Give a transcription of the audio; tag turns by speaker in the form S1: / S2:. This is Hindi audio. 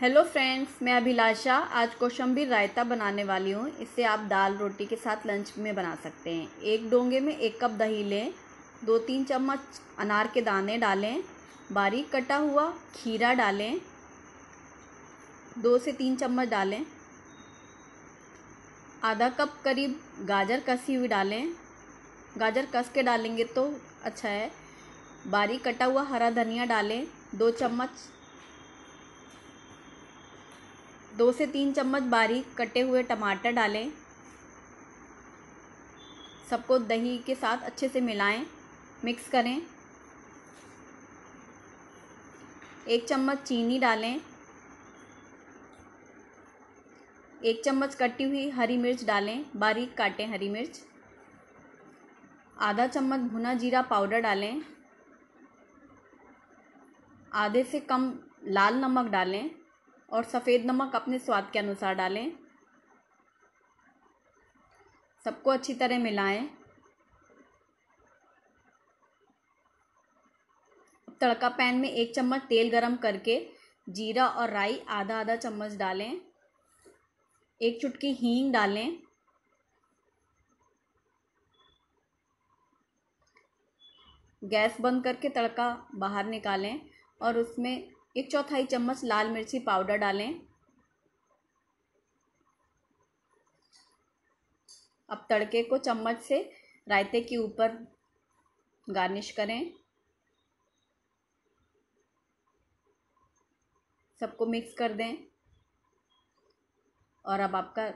S1: हेलो फ्रेंड्स मैं अभिलाषा, आज कौशंबी रायता बनाने वाली हूँ। इसे आप दाल रोटी के साथ लंच में बना सकते हैं। एक डोंगे में एक कप दही लें, दो तीन चम्मच अनार के दाने डालें, बारीक कटा हुआ खीरा डालें, दो से तीन चम्मच डालें, आधा कप करीब गाजर कसी हुई डालें। गाजर कस के डालेंगे तो अच्छा है। बारीक कटा हुआ हरा धनिया डालें, दो चम्मच दो से तीन चम्मच बारीक कटे हुए टमाटर डालें। सबको दही के साथ अच्छे से मिलाएँ। मिक्स करें। एक चम्मच चीनी डालें। एक चम्मच कटी हुई हरी मिर्च डालें। बारीक काटें हरी मिर्च। आधा चम्मच भुना जीरा पाउडर डालें। आधे से कम लाल नमक डालें। और सफ़ेद नमक अपने स्वाद के अनुसार डालें। सबको अच्छी तरह मिलाएँ। तड़का पैन में एक चम्मच तेल गरम करके जीरा और राई आधा आधा चम्मच डालें। एक चुटकी हींग डालें। गैस बंद करके तड़का बाहर निकालें और उसमें एक चौथाई चम्मच लाल मिर्ची पाउडर डालें। अब तड़के को चम्मच से रायते के ऊपर गार्निश करें। सबको मिक्स कर दें। और अब आपका